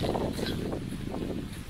すいません。